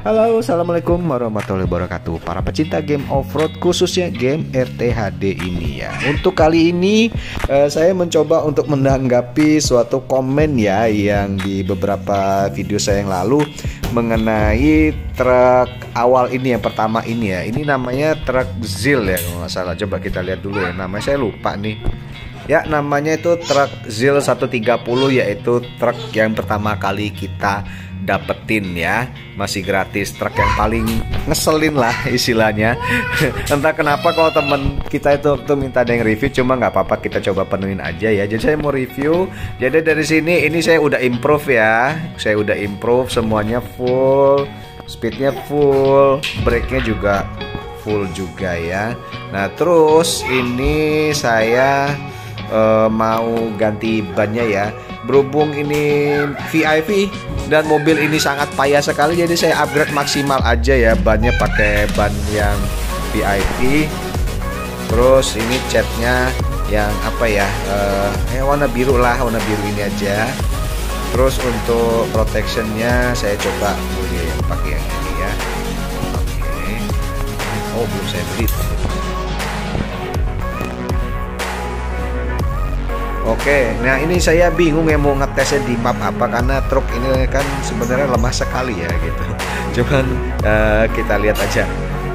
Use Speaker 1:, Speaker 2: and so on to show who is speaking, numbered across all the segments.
Speaker 1: Halo, Assalamualaikum warahmatullahi wabarakatuh. Para pecinta game off-road khususnya game RTHD ini ya. Untuk kali ini eh, saya mencoba untuk menanggapi suatu komen ya Yang di beberapa video saya yang lalu Mengenai truk awal ini yang pertama ini ya. Ini namanya truk Zil ya kalau nggak salah. Coba kita lihat dulu ya. Namanya saya lupa nih Ya namanya itu truk Zil 130 yaitu truk yang pertama kali kita dapetin ya. Masih gratis truk yang paling ngeselin lah istilahnya. Entah kenapa kalau temen kita itu waktu minta ada yang review cuma nggak apa-apa kita coba penuhin aja ya. Jadi saya mau review. Jadi dari sini ini saya udah improve ya. Saya udah improve semuanya full. Speednya full brake-nya juga full juga ya. Nah terus ini saya uh, mau ganti bannya ya. Berhubung ini VIP dan mobil ini sangat payah sekali jadi saya upgrade maksimal aja ya bannya pakai ban yang VIP terus ini catnya yang apa ya? Uh, eh warna biru lah warna biru ini aja. Terus untuk protectionnya saya coba boleh pakai yang ini ya. Oke. Okay. oh belum saya beli Oke, nah ini saya bingung ya mau ngetesnya di map apa karena truk ini kan sebenarnya lemah sekali ya gitu. Cuman uh, kita lihat aja,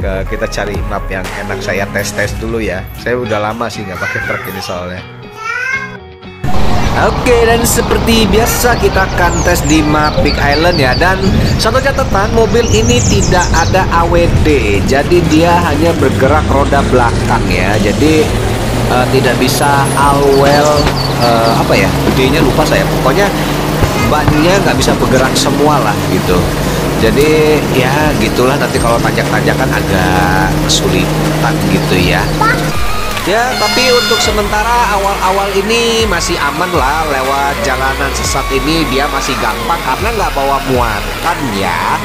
Speaker 1: uh, kita cari map yang enak saya tes tes dulu ya. Saya udah lama sih nggak pakai truk ini soalnya. Oke dan seperti biasa kita akan tes di map Big Island ya dan satu catatan mobil ini tidak ada AWD jadi dia hanya bergerak roda belakang ya jadi uh, tidak bisa all well uh, apa ya idenya lupa saya. Pokoknya bannya nggak bisa bergerak semua lah gitu. Jadi ya gitulah nanti kalau tanjak-tanjakan agak kesulitan gitu ya Ya, tapi untuk sementara awal-awal ini masih aman lah lewat jalanan sesat ini. Dia masih gampang karena nggak bawa muatan ya.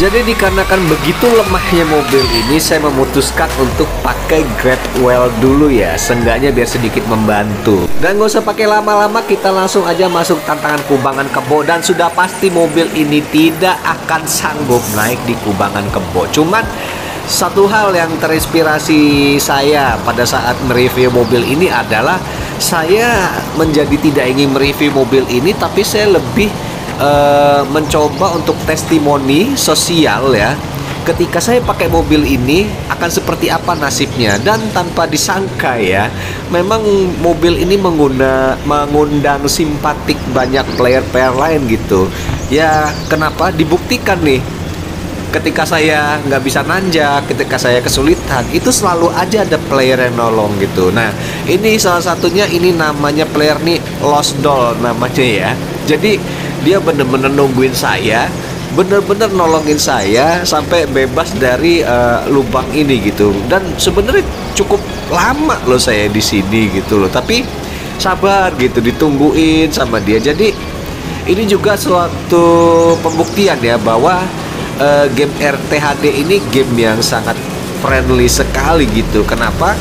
Speaker 1: Jadi dikarenakan begitu lemahnya mobil ini saya memutuskan untuk pakai grab well dulu ya. Seenggaknya biar sedikit membantu. Dan gak usah pakai lama-lama kita langsung aja masuk tantangan kubangan kebo. Dan sudah pasti mobil ini tidak akan sanggup naik di kubangan kebo. Cuman satu hal yang terinspirasi saya pada saat mereview mobil ini adalah Saya menjadi tidak ingin mereview mobil ini tapi saya lebih uh, mencoba untuk testimoni sosial ya. Ketika saya pakai mobil ini akan seperti apa nasibnya? Dan tanpa disangka ya memang mobil ini mengguna mengundang simpatik banyak player-player lain gitu. Ya kenapa? Dibuktikan nih ketika saya nggak bisa nanjak ketika saya kesulitan itu selalu aja ada player yang nolong gitu. Nah ini salah satunya ini namanya player nih Lost Doll namanya ya. Jadi dia bener-bener nungguin saya bener-bener nolongin saya sampai bebas dari uh, lubang ini gitu. Dan sebenarnya cukup lama loh saya di sini gitu loh. Tapi sabar gitu ditungguin sama dia. Jadi ini juga suatu pembuktian ya bahwa uh, game RTHD ini game yang sangat friendly sekali gitu. Kenapa?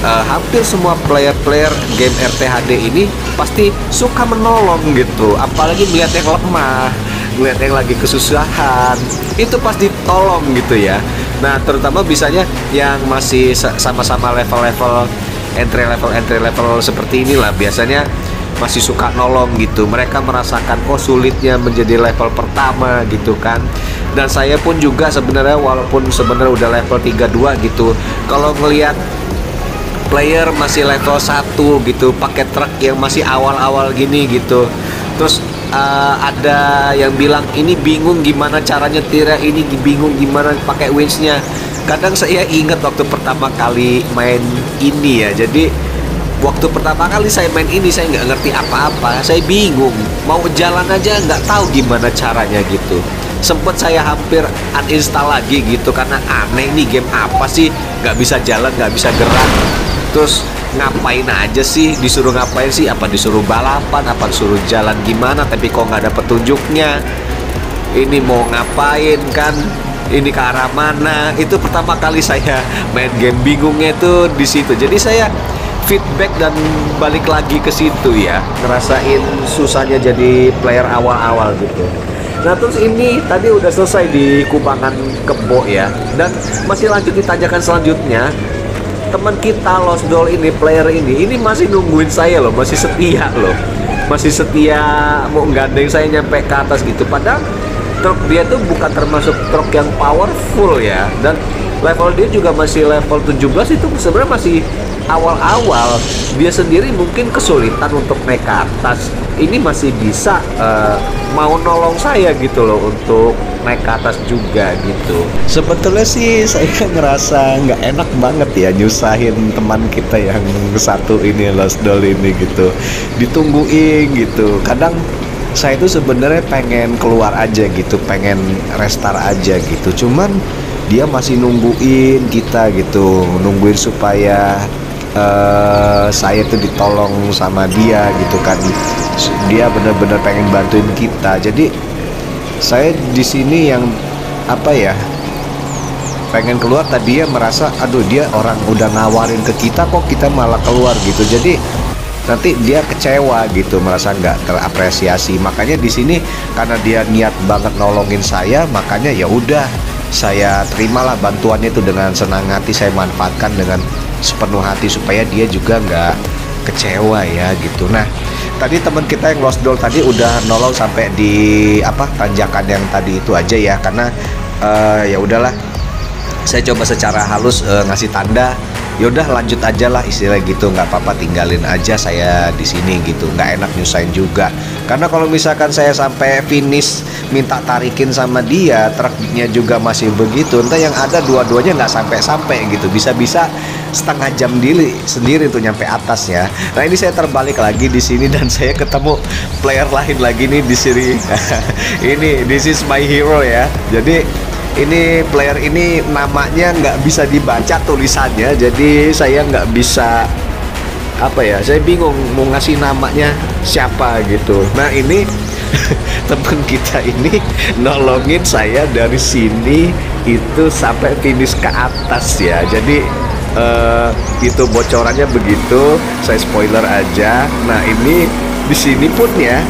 Speaker 1: Uh, hampir semua player-player game RTHD ini pasti suka menolong gitu. Apalagi melihat yang lemah melihat yang lagi kesusahan. Itu pasti tolong gitu ya. Nah terutama bisanya yang masih sama-sama level-level entry level entry level seperti inilah. Biasanya masih suka nolong gitu. Mereka merasakan oh sulitnya menjadi level pertama gitu kan dan saya pun juga sebenarnya walaupun sebenarnya udah level 32 gitu kalau ngelihat player masih level 1 gitu pakai truk yang masih awal-awal gini gitu terus uh, ada yang bilang ini bingung gimana caranya tira ini bingung gimana pakai winchnya. Kadang saya ingat waktu pertama kali main ini ya jadi waktu pertama kali saya main ini saya nggak ngerti apa-apa saya bingung mau jalan aja nggak tahu gimana caranya gitu sempet saya hampir uninstall lagi gitu karena aneh nih game apa sih? Nggak bisa jalan nggak bisa gerak. Terus ngapain aja sih? Disuruh ngapain sih? Apa disuruh balapan? Apa disuruh jalan gimana? Tapi kok nggak ada petunjuknya ini mau ngapain kan? Ini ke arah mana? Itu pertama kali saya main game bingungnya itu di situ. Jadi saya feedback dan balik lagi ke situ ya. Ngerasain susahnya jadi player awal-awal gitu Nah terus ini tadi udah selesai di kubangan kebo ya. Dan masih lanjut ditanyakan selanjutnya Teman kita Lost Doll ini, player ini Ini masih nungguin saya loh, masih setia loh. Masih setia mau gandeng saya nyampe ke atas gitu. Padahal truk dia tuh bukan termasuk truk yang powerful ya. Dan level dia juga masih level 17 itu sebenarnya masih awal-awal dia sendiri mungkin kesulitan untuk naik ke atas. Ini masih bisa uh, mau nolong saya gitu loh untuk naik ke atas juga gitu.
Speaker 2: Sebetulnya sih saya ngerasa nggak enak banget ya nyusahin teman kita yang satu ini Lost Doll ini gitu. Ditungguin gitu. Kadang saya itu sebenarnya pengen keluar aja gitu pengen restart aja gitu. Cuman dia masih nungguin kita gitu nungguin supaya uh, saya tuh ditolong sama dia gitu kan. Dia bener-bener pengen bantuin kita. Jadi saya di sini yang apa ya pengen keluar tadi dia merasa aduh dia orang udah nawarin ke kita kok kita malah keluar gitu. Jadi nanti dia kecewa gitu merasa nggak terapresiasi. Makanya di sini karena dia niat banget nolongin saya makanya ya udah saya terimalah bantuannya itu dengan senang hati. Saya manfaatkan dengan sepenuh hati supaya dia juga nggak kecewa ya gitu. Nah tadi teman kita yang lost doll tadi udah nolong sampai di apa tanjakan yang tadi itu aja ya. Karena uh, ya udahlah saya coba secara halus uh, ngasih tanda yaudah lanjut aja lah istilah gitu. Nggak apa-apa tinggalin aja saya di sini gitu. Nggak enak nyusahin juga. Karena kalau misalkan saya sampai finish minta tarikin sama dia truknya juga masih begitu entah yang ada dua-duanya nggak sampai-sampai gitu. Bisa-bisa setengah jam diri sendiri tuh nyampe atas ya. Nah ini saya terbalik lagi di sini dan saya ketemu player lain lagi nih di sini. Ini this is my hero ya. Jadi ini player ini namanya nggak bisa dibaca tulisannya jadi saya nggak bisa apa ya saya bingung mau ngasih namanya siapa gitu. Nah ini teman kita ini nolongin saya dari sini itu sampai finish ke atas ya. Jadi uh, itu bocorannya begitu saya spoiler aja. Nah ini di sini pun ya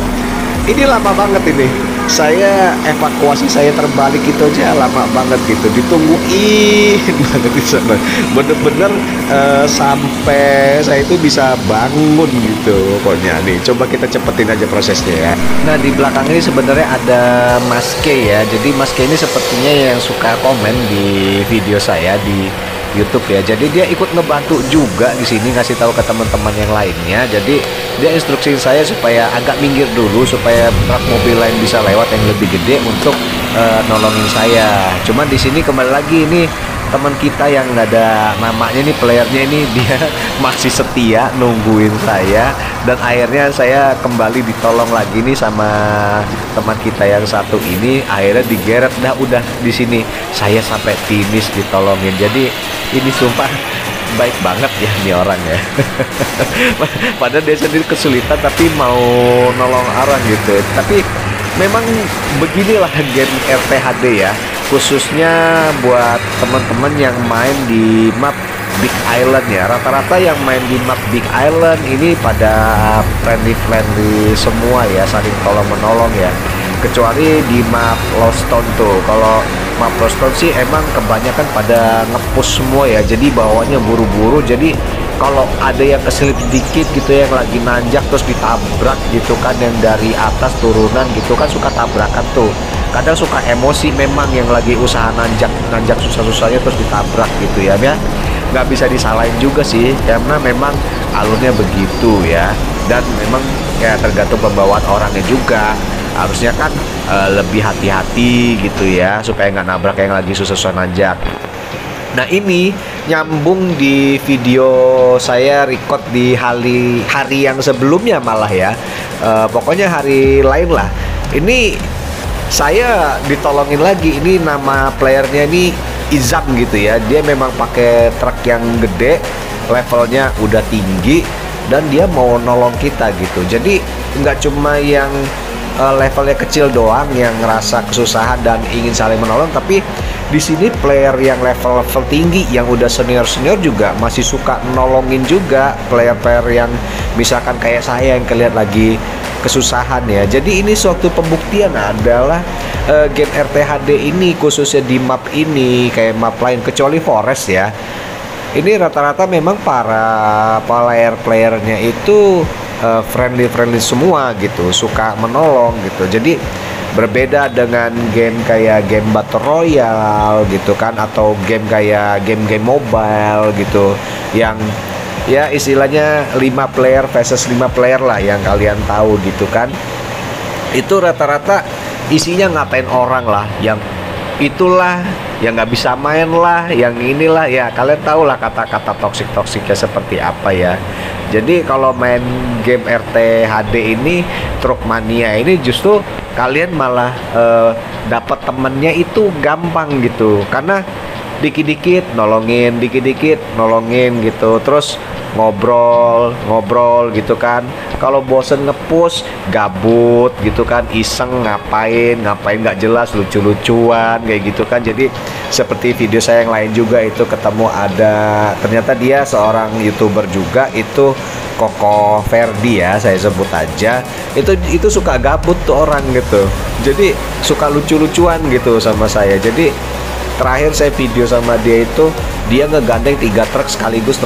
Speaker 2: ini lama banget ini saya evakuasi saya terbalik itu aja lama banget gitu. Ditungguin banget di sana. Bener-bener uh, sampai saya itu bisa bangun gitu pokoknya. Nih coba kita cepetin aja prosesnya ya.
Speaker 1: Nah di belakang ini sebenarnya ada Mas K ya. Jadi Mas K ini sepertinya yang suka komen di video saya di YouTube ya. Jadi dia ikut ngebantu juga di sini ngasih tahu ke teman-teman yang lainnya. Jadi dia instruksi saya supaya agak minggir dulu supaya truk mobil lain bisa lewat yang lebih gede untuk uh, nolongin saya. Cuman di sini kembali lagi ini teman kita yang nggak ada namanya nih playernya ini dia masih setia nungguin saya. Dan akhirnya saya kembali ditolong lagi nih sama teman kita yang satu ini. Akhirnya digeret dah udah di sini. Saya sampai finish ditolongin. Jadi ini sumpah baik banget ya ini orang ya. Padahal dia sendiri kesulitan tapi mau nolong orang gitu. Tapi memang beginilah game RTHD ya khususnya buat teman-teman yang main di map Big Island ya. Rata-rata yang main di map Big Island ini pada friendly friendly semua ya saling tolong menolong ya. Kecuali di map Lost Town tuh. Kalau map Lost Town sih emang kebanyakan pada ngepush semua ya. Jadi bawahnya buru-buru. Jadi kalau ada yang keselip dikit gitu yang lagi nanjak terus ditabrak gitu kan yang dari atas turunan gitu kan suka tabrakan tuh kadang suka emosi memang yang lagi usaha nanjak nanjak susah-susahnya terus ditabrak gitu ya ya nggak bisa disalahin juga sih karena memang alurnya begitu ya dan memang ya tergantung pembawaan orangnya juga harusnya kan e, lebih hati-hati gitu ya supaya nggak nabrak yang lagi susah-susah nanjak Nah ini nyambung di video saya record di hari hari yang sebelumnya malah ya. E, pokoknya hari lain lah. Ini saya ditolongin lagi ini nama playernya ini Izam gitu ya. Dia memang pakai truk yang gede levelnya udah tinggi dan dia mau nolong kita gitu. Jadi nggak cuma yang uh, levelnya kecil doang yang ngerasa kesusahan dan ingin saling menolong tapi di sini player yang level-level tinggi yang udah senior-senior juga masih suka nolongin juga player-player yang misalkan kayak saya yang kelihat lagi kesusahan ya. Jadi ini suatu pembuktian adalah uh, game RTHD ini khususnya di map ini kayak map lain kecuali Forest ya. Ini rata-rata memang para player-playernya itu uh, friendly-friendly semua gitu, suka menolong gitu. Jadi berbeda dengan game kayak game battle royale gitu kan atau game kayak game-game mobile gitu yang ya istilahnya 5 player versus 5 player lah yang kalian tahu gitu kan. Itu rata-rata isinya ngatain orang lah yang itulah yang nggak bisa main lah yang inilah. Ya kalian tahu lah kata-kata toksik toksiknya seperti apa ya. Jadi kalau main game RT HD ini truk mania ini justru kalian malah uh, dapat temennya itu gampang gitu. Karena dikit-dikit nolongin dikit-dikit nolongin gitu. Terus ngobrol ngobrol gitu kan. Kalau bosen ngepush gabut gitu kan. Iseng ngapain? Ngapain nggak jelas lucu-lucuan kayak gitu kan. Jadi seperti video saya yang lain juga itu ketemu ada ternyata dia seorang youtuber juga itu Koko Verdi ya saya sebut aja. Itu itu suka gabut tuh orang gitu. Jadi suka lucu-lucuan gitu sama saya. Jadi terakhir saya video sama dia itu dia ngegandeng tiga truk sekaligus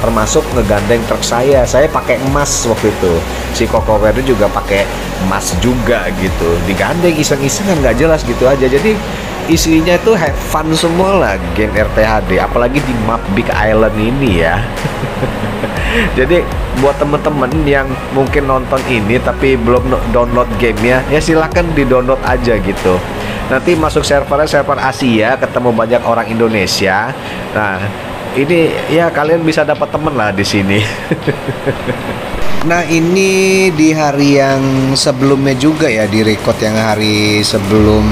Speaker 1: termasuk ngegandeng truk saya. Saya pakai emas waktu itu. Si Koko Verde juga pakai emas juga gitu. Digandeng iseng-iseng kan nggak jelas gitu aja. Jadi isinya itu have fun semua lah game RTHD apalagi di map Big Island ini ya. Jadi buat temen-temen yang mungkin nonton ini tapi belum download gamenya ya silahkan di download aja gitu nanti masuk servernya server Asia ketemu banyak orang Indonesia. Nah ini ya kalian bisa dapat temen lah di sini.
Speaker 2: Nah ini di hari yang sebelumnya juga ya di record yang hari sebelum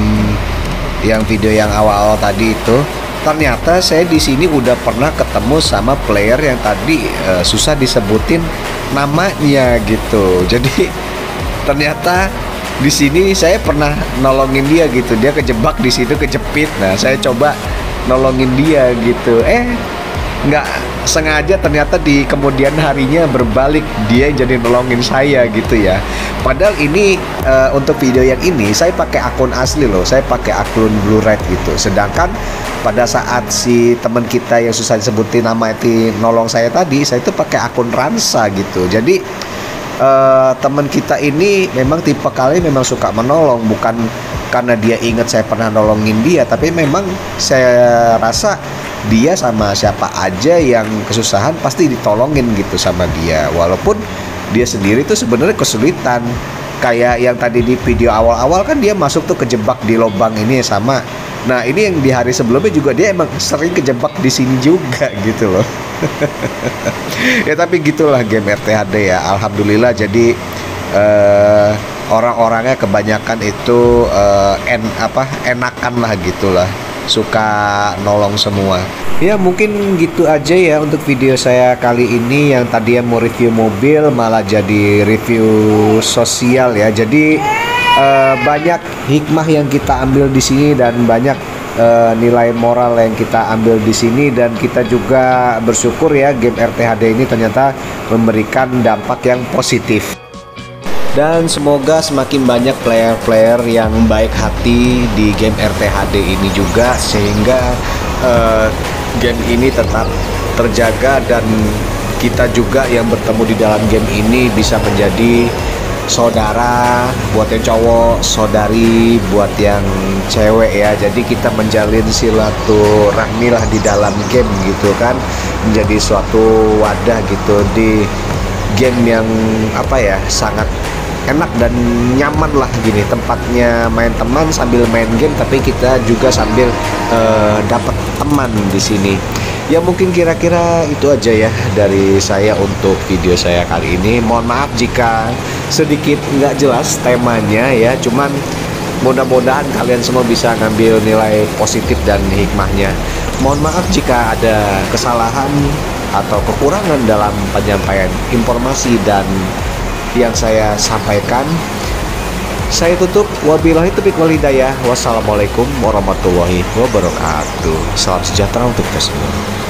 Speaker 2: yang video yang awal-awal tadi itu. Ternyata saya di sini udah pernah ketemu sama player yang tadi uh, susah disebutin namanya gitu. Jadi ternyata di sini saya pernah nolongin dia gitu. Dia kejebak di situ kejepit. Nah saya coba nolongin dia gitu. Eh nggak sengaja ternyata di kemudian harinya berbalik dia jadi nolongin saya gitu ya. Padahal ini uh, untuk video yang ini saya pakai akun asli loh. Saya pakai akun blue red gitu. Sedangkan pada saat si teman kita yang susah disebutin nama itu nolong saya tadi saya itu pakai akun ransa gitu. Jadi uh, teman kita ini memang tipe kali memang suka menolong bukan karena dia ingat saya pernah nolongin dia tapi memang saya rasa dia sama siapa aja yang kesusahan pasti ditolongin gitu sama dia. Walaupun dia sendiri tuh sebenarnya kesulitan kayak yang tadi di video awal-awal kan dia masuk tuh kejebak di lubang ini sama. Nah ini yang di hari sebelumnya juga dia emang sering kejebak di sini juga gitu loh. Ya tapi gitulah game RTHD ya. Alhamdulillah jadi uh, orang-orangnya kebanyakan itu uh, en apa enakan lah gitulah suka nolong semua. Ya mungkin gitu aja ya untuk video saya kali ini. Yang tadi mau review mobil malah jadi review sosial ya. Jadi uh, banyak hikmah yang kita ambil di sini dan banyak uh, nilai moral yang kita ambil di sini. Dan kita juga bersyukur ya game RTHD ini ternyata memberikan dampak yang positif. Dan semoga semakin banyak player-player yang baik hati di game RTHD ini juga sehingga uh, game ini tetap terjaga dan kita juga yang bertemu di dalam game ini bisa menjadi saudara buat yang cowok saudari buat yang cewek ya. Jadi kita menjalin silaturahmi lah di dalam game gitu kan. Menjadi suatu wadah gitu di game yang apa ya sangat enak dan nyaman lah gini. Tempatnya main teman sambil main game tapi kita juga sambil uh, dapat teman di sini. Ya mungkin kira-kira itu aja ya dari saya untuk video saya kali ini. Mohon maaf jika sedikit nggak jelas temanya ya. Cuman mudah-mudahan kalian semua bisa ngambil nilai positif dan hikmahnya. Mohon maaf jika ada kesalahan atau kekurangan dalam penyampaian informasi dan yang saya sampaikan. Saya tutup. Wabillahi taufiq wal hidayah. Wassalamualaikum warahmatullahi wabarakatuh. Salam sejahtera untuk kita semua